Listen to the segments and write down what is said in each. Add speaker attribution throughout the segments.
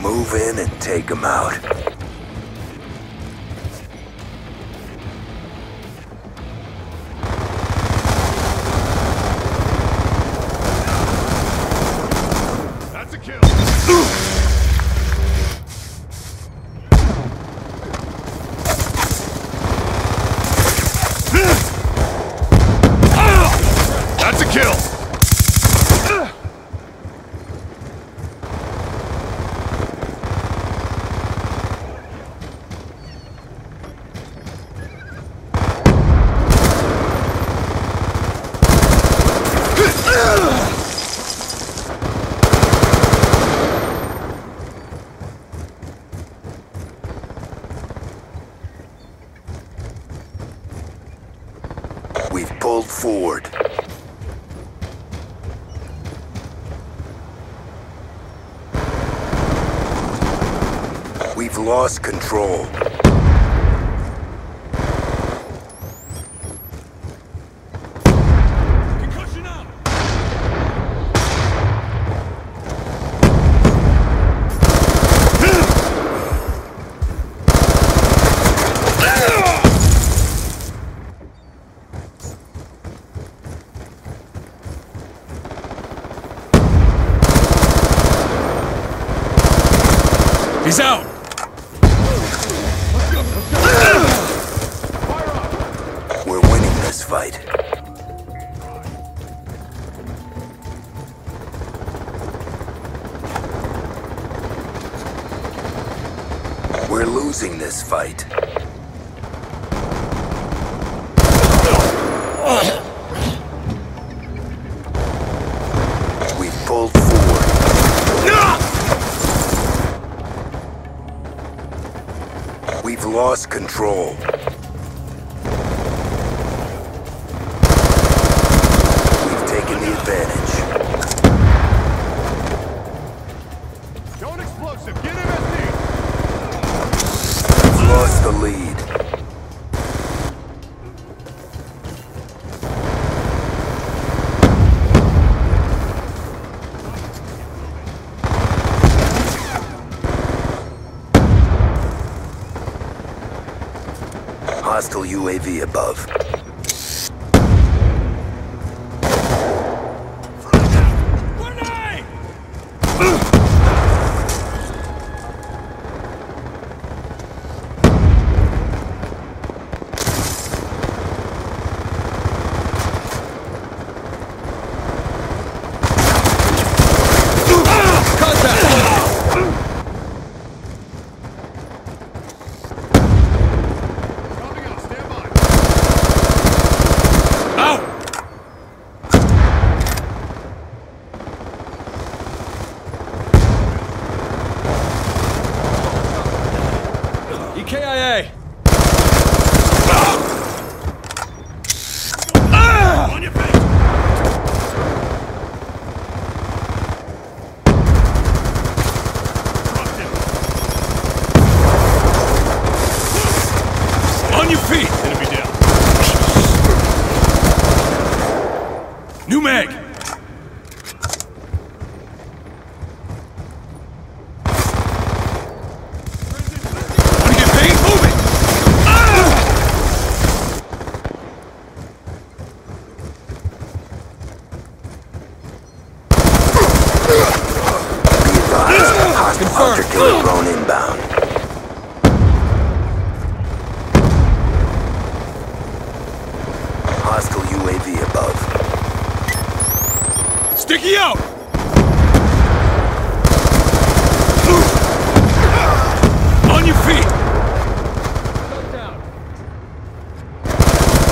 Speaker 1: Move in and take them out. Forward. We've lost control.
Speaker 2: He's out.
Speaker 1: We're winning this fight. We're losing this fight. We've pulled lost control. We've taken the advantage.
Speaker 2: Don't explosive. Get MSD.
Speaker 1: We've lost the lead. Hostile UAV above.
Speaker 3: EKIA!
Speaker 2: On your face! Dropped him. On your feet! Enemy down. New mag! Wanna get paid? Move it!
Speaker 1: Be advised, hostile hunter killer drone inbound. Hostile UAV above.
Speaker 2: Sticky out! On your feet!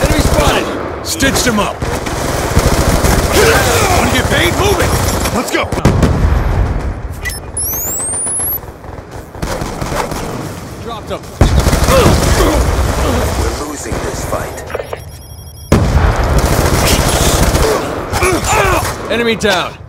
Speaker 3: Enemy spotted!
Speaker 2: Stitched him up. Wanna get paid? Move it! Let's go!
Speaker 3: Dropped him!
Speaker 1: We're losing this fight.
Speaker 3: Enemy down!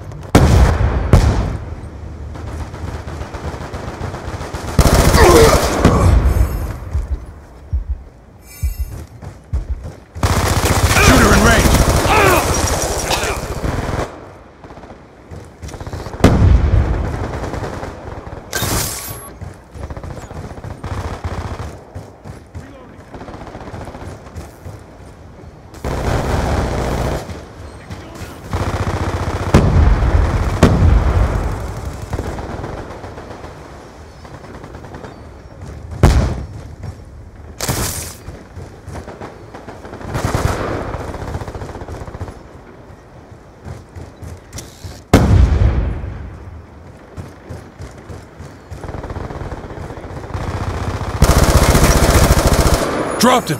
Speaker 2: Dropped him!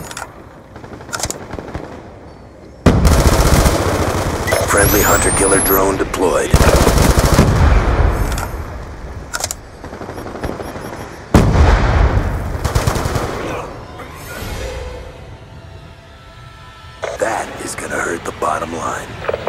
Speaker 1: Friendly hunter-killer drone deployed. That is gonna hurt the bottom line.